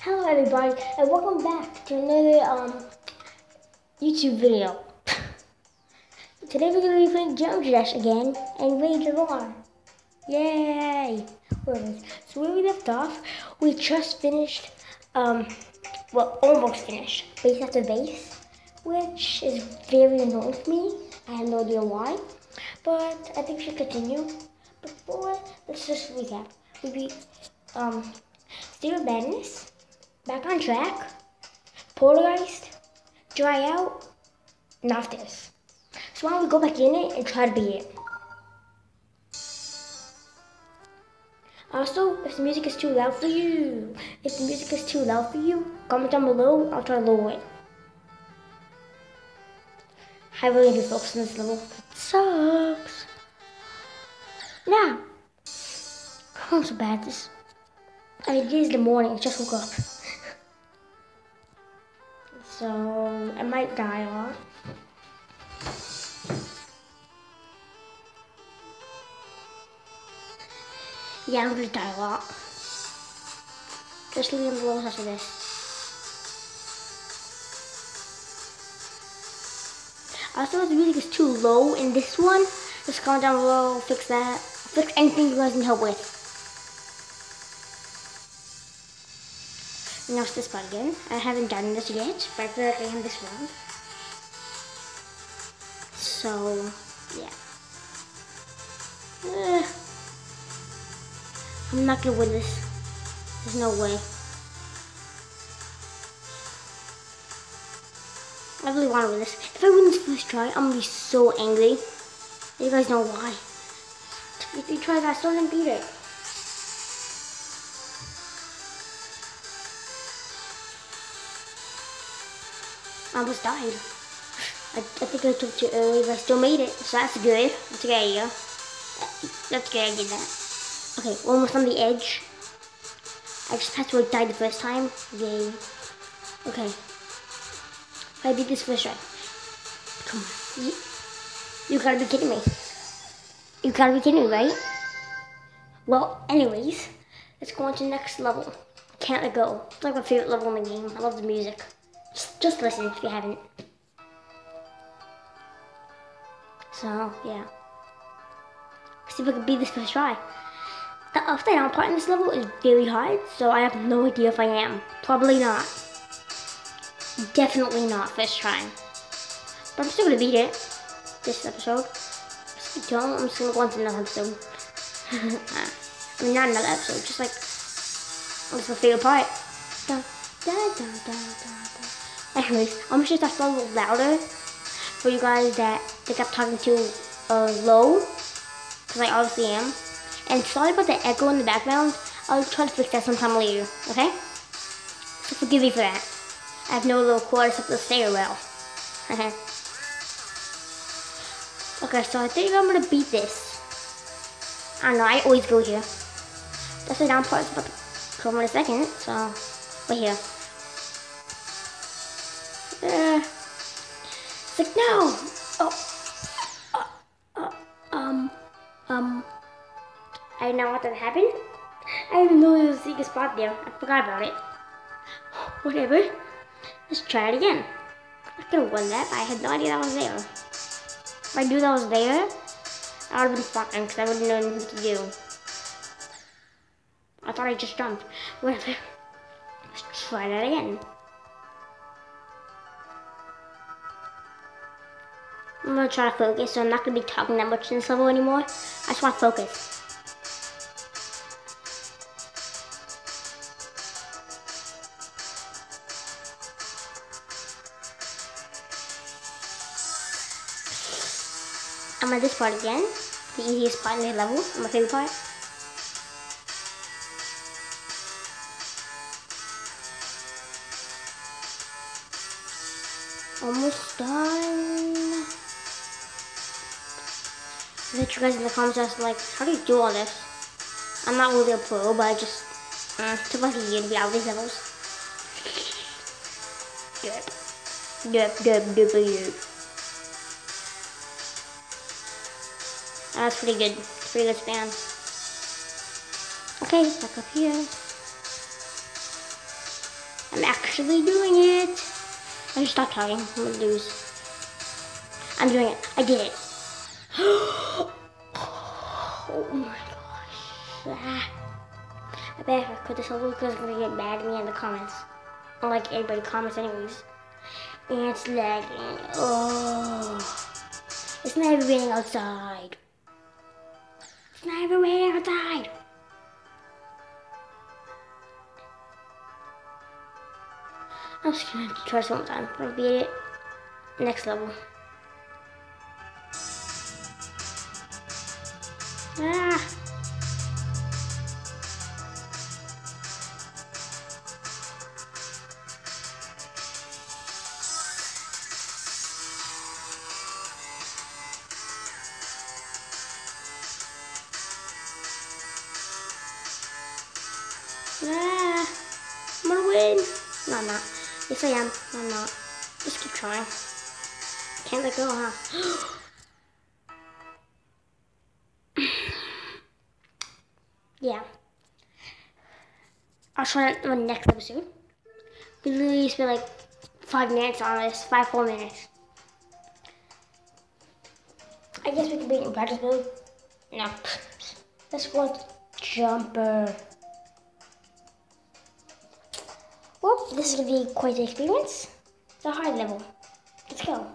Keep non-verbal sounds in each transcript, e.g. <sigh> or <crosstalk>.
Hello everybody and welcome back to another um YouTube video. <laughs> Today we're gonna be playing Jump Dash again and Rage of. Yay! So where we left off, we just finished um well almost finished base after base, which is very annoying for me. I have no idea why. But I think we should continue. Before let's just recap. We beat um Stereo Madness, Back on Track, Polargeist, Dry Out, Noctis. So why don't we go back in it and try to beat it. Also, if the music is too loud for you, if the music is too loud for you, comment down below, I'll try to lower it. I really to focus on this level. It sucks. Now, oh, I'm so bad at this. I mean, it is the morning, I just woke up. So, I might die a lot. Yeah, I'm gonna die a lot. Just leave them below after this. Also, the music is too low in this one, just comment down below, fix that. Fix anything you guys need help with. Now it's this part again. I haven't done this yet, but I feel like I am this round. So, yeah. I'm not gonna win this. There's no way. I really want to win this. If I win this first try, I'm gonna be so angry. You guys know why. If you try that, still didn't beat it. Almost died. I, I think I took too early, but I still made it, so that's good. That's a good idea. That's good, I did that. Okay, almost on the edge. I just had to die the first time. Yay. Okay. If I beat this first try. Come on. You, you gotta be kidding me. You gotta be kidding me, right? Well, anyways, let's go on to the next level. Can't go. It's like my favorite level in the game. I love the music. Just, listen if you haven't. So, yeah. See if I can beat this first try. The upside down part in this level is very hard, so I have no idea if I am. Probably not. Definitely not first try. But I'm still gonna beat it. This episode. If I don't, I'm just gonna go on to another episode. <laughs> I mean, not another episode, just like, what's my favorite part? Anyways, I'm just have to a little louder for you guys that think I'm talking too uh, low, because I obviously am. And sorry about the echo in the background. I'll try to fix that sometime later, okay? So forgive me for that. I have no little quarters up the stairwell. <laughs> okay, so I think I'm gonna beat this. I know, I always go here. That's the down part's about to come in a second, so wait here. Like, no! Oh. Uh, uh, um, um, I know what that happened. I didn't know there was a secret spot there. I forgot about it. <sighs> Whatever. Let's try it again. I could have won that, I had no idea that was there. If I knew that was there, I would have been fine because I wouldn't know what to do. I thought I just jumped. Whatever. <laughs> Let's try that again. Gonna try to focus, so I'm not gonna be talking that much in this level anymore. I just want to focus. I'm at this part again, the easiest part in the level, my favorite part. You guys in the comments ask like, how do you do all this? I'm not really a pro, but I just uh, took like a year to be out of these levels. Good. Good, good, good, good. That's pretty good. Pretty good span. Okay, back up here. I'm actually doing it. I just stop talking. I'm gonna lose. I'm doing it. I did it. <gasps> oh my gosh. Ah. I bet if I quit this because I'm gonna get mad at me in the comments. Unlike everybody comments anyways. And it's lagging. Oh. It's not even raining outside. It's not even raining outside. I'm just gonna try this one time. I'm gonna beat it. Next level. Trying. Can't let go, huh? <gasps> yeah. I'll try it on the next episode. We literally spent like five minutes on this, five four minutes. I guess we can beat in practice mode. No. <laughs> Let's go jumper. Well, this is gonna be quite the experience. It's a hard level. Let's go.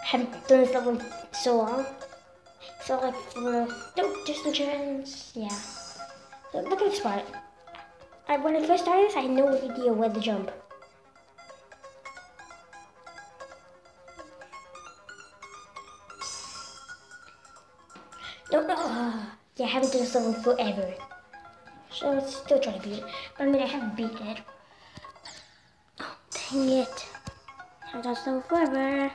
I haven't done this level in so long. So like for no distance chance, yeah. So look at this spot. I, when I first started this, I had no idea where to jump. No, no. Uh, yeah, I haven't done this level forever. So I'm still trying to beat it. But I mean, I haven't beaten it. Oh, dang it. I haven't done level forever.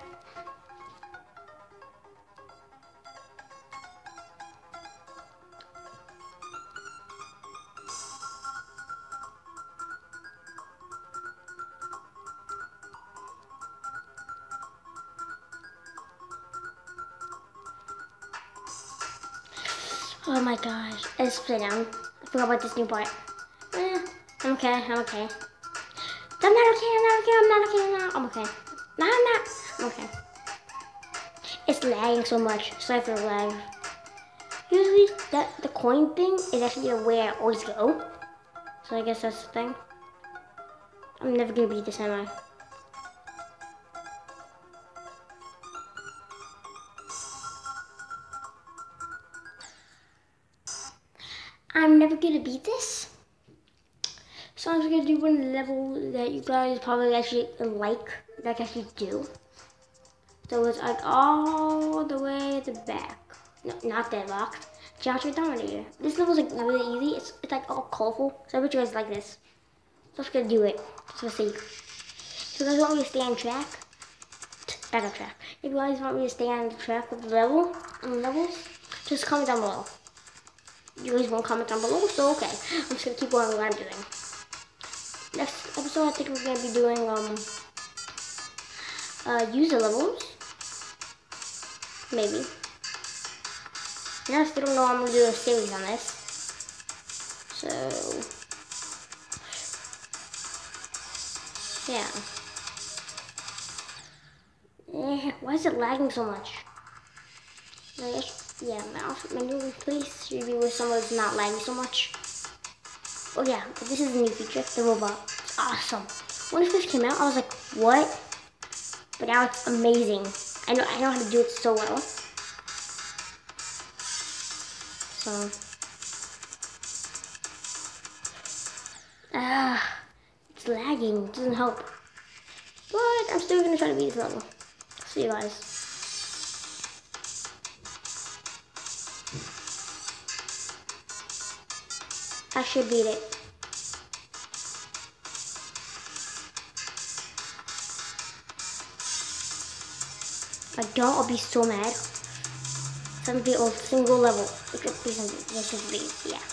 Oh my gosh. Let's play down. Forgot about this new part. Eh, I'm okay, I'm okay. I'm not okay, I'm not okay, I'm not okay, I'm not, I'm okay. No, I'm not. I'm okay. It's lagging so much. Sorry for the lag. Usually, that the coin thing is actually where I always go. So I guess that's the thing. I'm never gonna beat this, am I? I'm never gonna beat this. So I'm just gonna do one level that you guys probably actually like, that I actually do. So it's like all the way at the back. No, not deadlocked. Geometry Dominator. This level's like really easy. It's, it's like all colorful. So I bet you guys like this. So I'm just gonna do it. Just to see. If you guys want me to stay on track, back on track. If you guys want me to stay on track with the level, and levels, just comment down below you guys won't comment down below, so okay. I'm just gonna keep going what I'm doing. Next episode, I think we're gonna be doing um uh user levels, maybe. And I still don't know I'm gonna do a series on this. So yeah. Eh, why is it lagging so much? I guess yeah, mouse menu please should be where someone's not lagging so much. Oh yeah, this is a new feature, the robot. It's awesome. When it first came out, I was like, what? But now it's amazing. I know I know how to do it so well. So Ah it's lagging, it doesn't help. But I'm still gonna try to beat this level. See you guys. I should beat it. If I don't, I'll be so mad. Gonna be a single level. It could be something. This is be, yeah.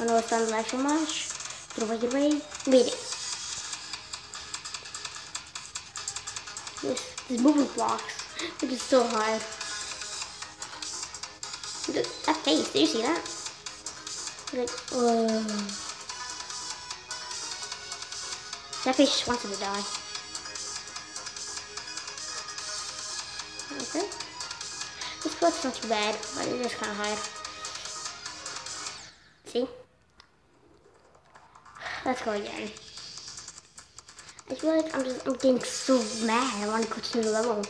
I know it's not like so much. Get away, get away. Beat it. This, this moving blocks, which is so hard. That face, did you see that? Like, whoa. That face just wanted to die. Okay. This part's not too bad, but it is kind of hard. See? Let's go again. I feel like I'm just I'm getting so mad. I want to continue the level.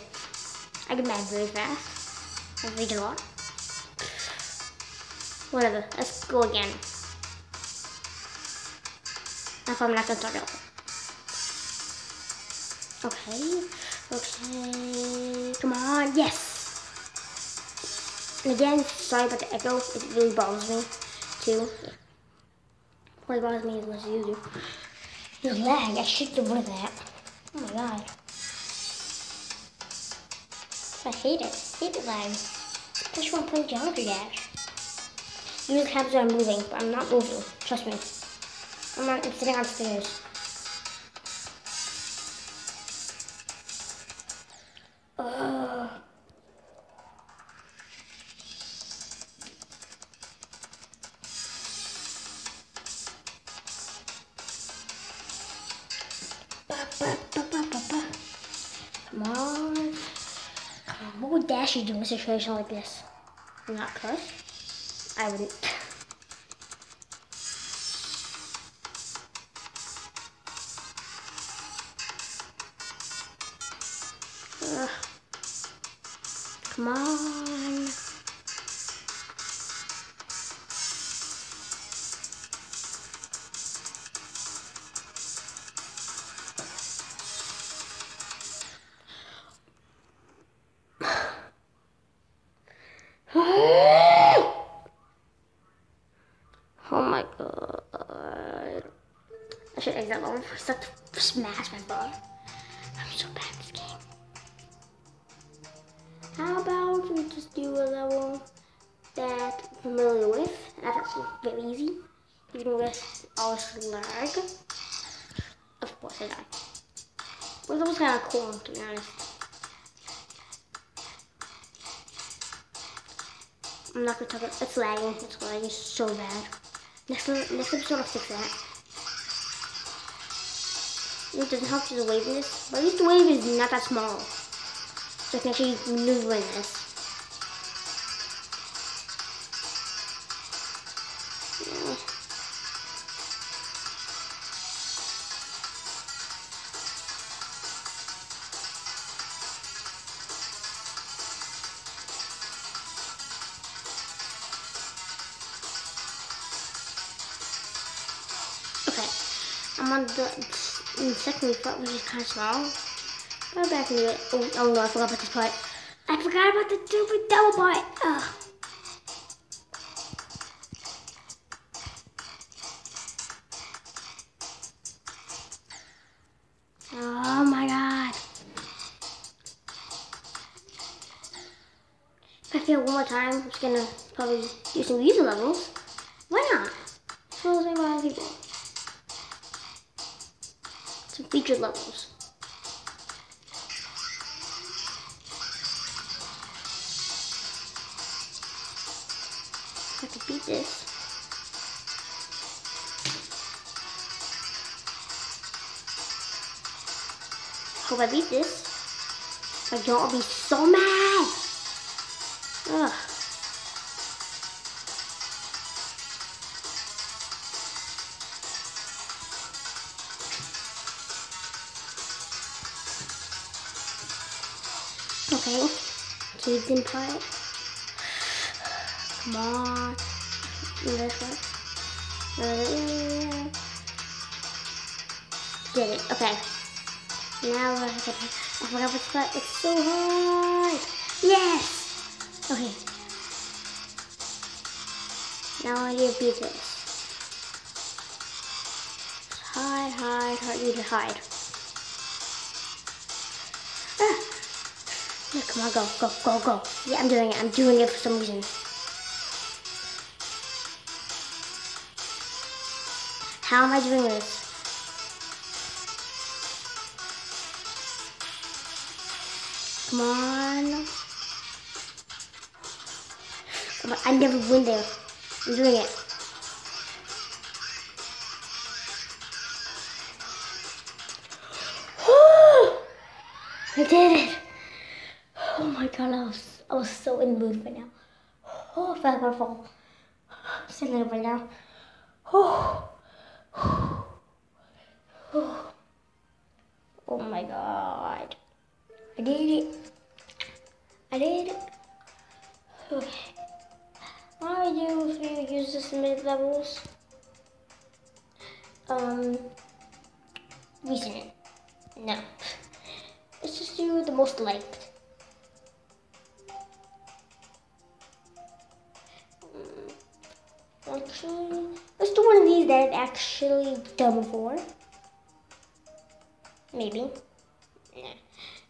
I get mad very fast. I rage a lot. Whatever. Let's go again. Why I'm not gonna start over. Okay. Okay. Come on. Yes. And again, sorry about the echo. It really bothers me too. It bothers me as much as you do. The lag, I should get rid of that. Oh my god. I hate it. I hate the lag. Want to play Geometry Dash. You just have I'm moving, but I'm not moving. Trust me. I'm not I'm sitting on stairs. Ugh. Ba, ba, ba, ba, ba, ba. Come on. Come on. What would Dashy do in a situation like this? Not cuss? I wouldn't. Come on. Level for such smash my bar. I'm so bad at this game. How about we just do a level that I'm familiar with? That's very easy. Even with all this lag. Of course I die. Well, that was kind of cool, to be honest. I'm not gonna talk about it's lagging, it's lagging so bad. Next, next episode I'll fix that. It doesn't help to the wave in this, but at least the wave is not that small. So I can actually maneuver in this. Okay, I'm on the, in second part, which is kind of small. Go back into it. Oh, oh no, I forgot about this part. I forgot about the stupid double part. Ugh. Oh my god. If I fail one more time, I'm just gonna probably do some user levels. Why not? So people. Levels. I to beat this. Hope I beat this. I don't, I'll be so mad. In part. Come on. This one. Did it. Okay. Now have to, I forgot what. It's so hard. Yes. Okay. Now I need to beat this. Hide, hide, hide. You need to hide. Yeah, come on, go, go, go, go. Yeah, I'm doing it. I'm doing it for some reason. How am I doing this? Come on. I never win there. I'm doing it. <gasps> I did it. Oh my god, I was, I was so in the mood right now. Oh, I felt like. I'm sitting there right now. Oh. Oh. oh my god. I did it. I did it. Okay. What do I do if you use this mid levels? Um, recent. No. Let's just do the most liked. Actually, let's do one of these that I've actually done before. Maybe. Yeah.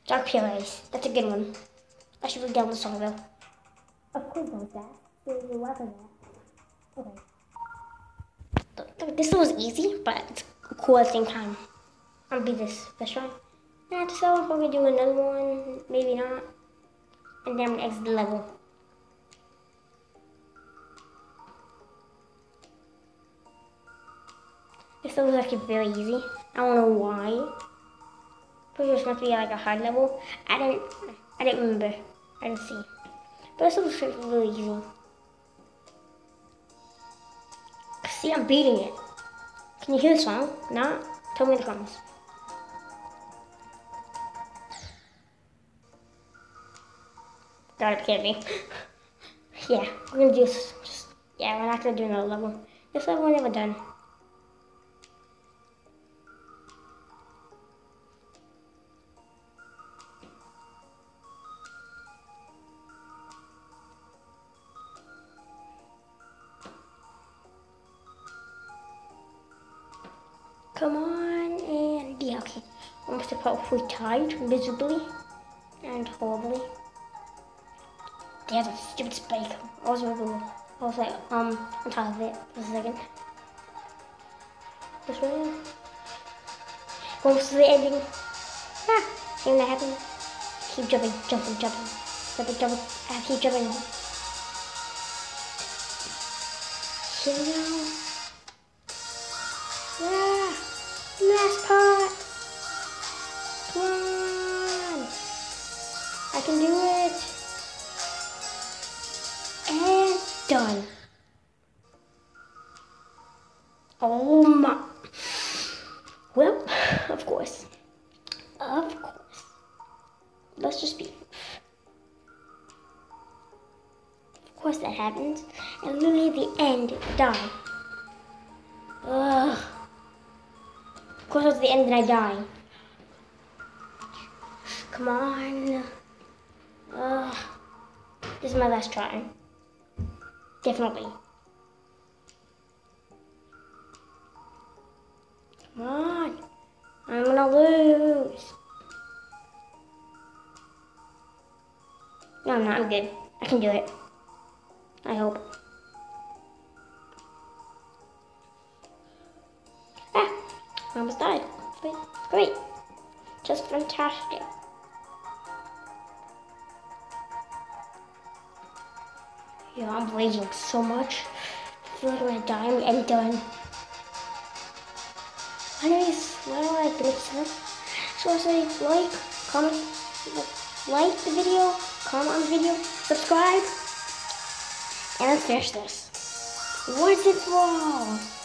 Dark Pillars. That's a good one. I should read down the song though. Of course not that. There's a weapon there. Okay. This was easy, but it's cool at the same time. I'll be this first try. Yeah, so I'm gonna do another one, maybe not. And then I'm gonna exit the level. This level is actually very easy. I don't know why. Sure it's supposed to be like a hard level. I didn't I didn't remember. I didn't see. But level is really easy. See, I'm beating it. Can you hear the song? Not? Tell me in the comments. Gotta be kidding <laughs> me. yeah, we're gonna do this. Just, yeah, we're not gonna do another level. This level we're never done. Come on, and yeah, okay. Almost probably tied miserably and horribly. Have a stupid spike. I was really. I was like, um, on top of it for a second. This way. Almost to the ending. Ah, ain't that happen? Keep jumping, jumping, jumping. Jumping, jumping. I keep jumping. Here we go. Die. Come on. Ugh. This is my last try. Definitely. Come on. I'm gonna lose. No, I'm not. I'm good. I can do it. I hope. Ah, I almost died. Great. Just fantastic. Yeah, I'm raging so much. I feel like I'm gonna die. I'm done. Anyways, why don't I finish this? So I say like, comment, like the video, comment on the video, subscribe, and let's finish this. Once and for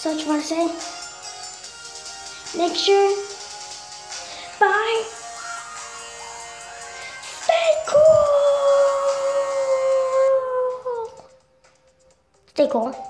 So what you want to say? Make sure. Bye. Stay cool. Stay cool.